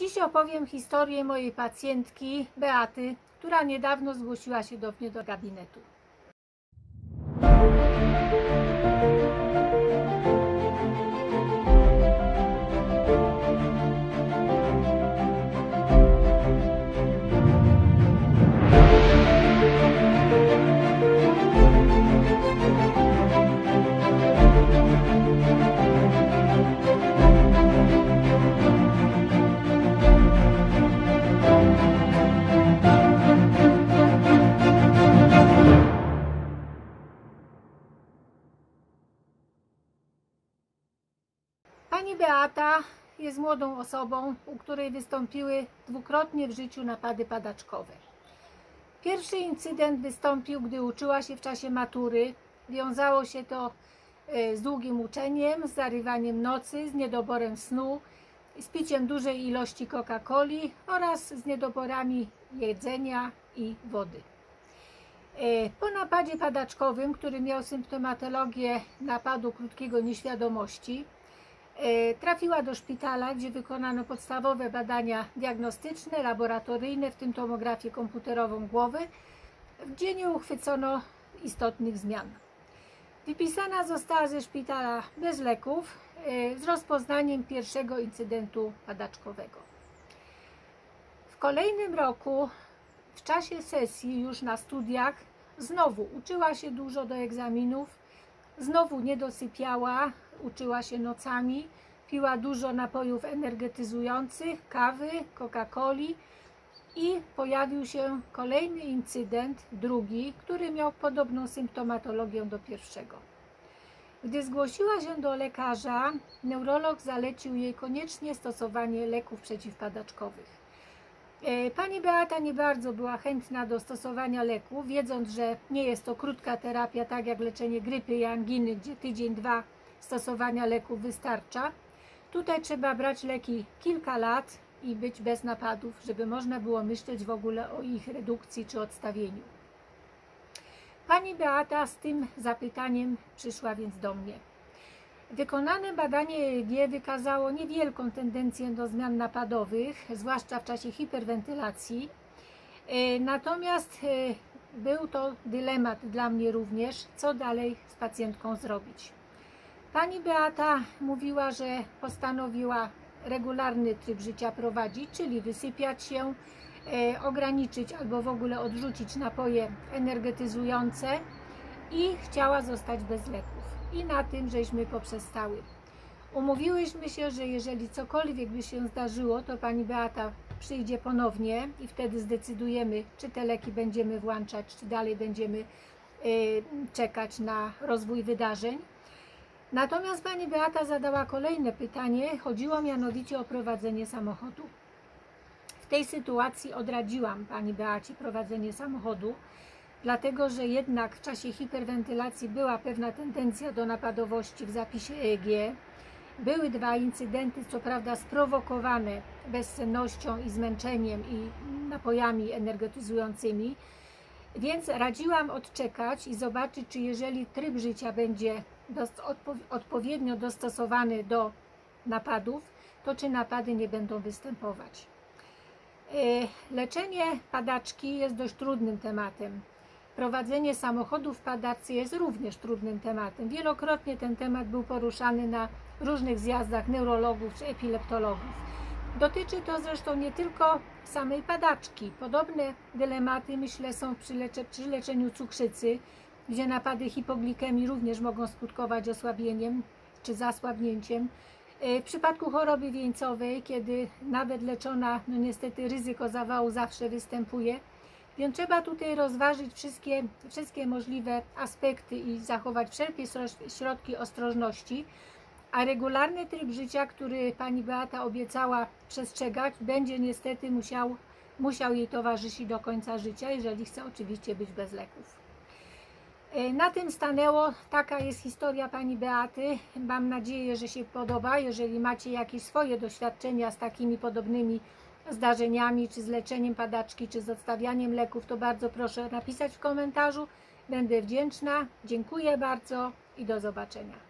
Dziś opowiem historię mojej pacjentki Beaty, która niedawno zgłosiła się do mnie do gabinetu. Pani Beata jest młodą osobą, u której wystąpiły dwukrotnie w życiu napady padaczkowe. Pierwszy incydent wystąpił, gdy uczyła się w czasie matury. Wiązało się to e, z długim uczeniem, z zarywaniem nocy, z niedoborem snu, z piciem dużej ilości Coca-Coli oraz z niedoborami jedzenia i wody. E, po napadzie padaczkowym, który miał symptomatologię napadu krótkiego nieświadomości, trafiła do szpitala, gdzie wykonano podstawowe badania diagnostyczne, laboratoryjne, w tym tomografię komputerową głowy, gdzie nie uchwycono istotnych zmian. Wypisana została ze szpitala bez leków e, z rozpoznaniem pierwszego incydentu padaczkowego. W kolejnym roku, w czasie sesji już na studiach, znowu uczyła się dużo do egzaminów, znowu nie dosypiała, uczyła się nocami, piła dużo napojów energetyzujących, kawy, Coca-Coli i pojawił się kolejny incydent, drugi, który miał podobną symptomatologię do pierwszego. Gdy zgłosiła się do lekarza, neurolog zalecił jej koniecznie stosowanie leków przeciwpadaczkowych. E, pani Beata nie bardzo była chętna do stosowania leków, wiedząc, że nie jest to krótka terapia, tak jak leczenie grypy i anginy, gdzie tydzień, dwa stosowania leków wystarcza. Tutaj trzeba brać leki kilka lat i być bez napadów, żeby można było myśleć w ogóle o ich redukcji czy odstawieniu. Pani Beata z tym zapytaniem przyszła więc do mnie. Wykonane badanie EEG wykazało niewielką tendencję do zmian napadowych, zwłaszcza w czasie hiperwentylacji. E, natomiast e, był to dylemat dla mnie również, co dalej z pacjentką zrobić. Pani Beata mówiła, że postanowiła regularny tryb życia prowadzić, czyli wysypiać się, e, ograniczyć albo w ogóle odrzucić napoje energetyzujące i chciała zostać bez leków. I na tym żeśmy poprzestały. Umówiłyśmy się, że jeżeli cokolwiek by się zdarzyło, to pani Beata przyjdzie ponownie i wtedy zdecydujemy, czy te leki będziemy włączać, czy dalej będziemy e, czekać na rozwój wydarzeń. Natomiast pani Beata zadała kolejne pytanie, chodziło mianowicie o prowadzenie samochodu. W tej sytuacji odradziłam pani Beacie prowadzenie samochodu, dlatego że jednak w czasie hiperwentylacji była pewna tendencja do napadowości w zapisie EEG. Były dwa incydenty, co prawda sprowokowane bezsennością i zmęczeniem i napojami energetyzującymi, więc radziłam odczekać i zobaczyć, czy jeżeli tryb życia będzie odpowiednio dostosowany do napadów, to czy napady nie będą występować. E, leczenie padaczki jest dość trudnym tematem. Prowadzenie samochodu w padaczce jest również trudnym tematem. Wielokrotnie ten temat był poruszany na różnych zjazdach neurologów czy epileptologów. Dotyczy to zresztą nie tylko samej padaczki. Podobne dylematy, myślę, są przy, lecze, przy leczeniu cukrzycy, gdzie napady hipoglikemii również mogą skutkować osłabieniem czy zasłabnięciem. E, w przypadku choroby wieńcowej, kiedy nawet leczona, no niestety ryzyko zawału zawsze występuje, więc trzeba tutaj rozważyć wszystkie, wszystkie możliwe aspekty i zachować wszelkie środki ostrożności, a regularny tryb życia, który pani Beata obiecała przestrzegać, będzie niestety musiał, musiał jej towarzyszyć do końca życia, jeżeli chce oczywiście być bez leków. E, na tym stanęło. Taka jest historia pani Beaty. Mam nadzieję, że się podoba. Jeżeli macie jakieś swoje doświadczenia z takimi podobnymi zdarzeniami, czy z leczeniem padaczki, czy z odstawianiem leków, to bardzo proszę napisać w komentarzu. Będę wdzięczna. Dziękuję bardzo i do zobaczenia.